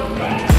Right.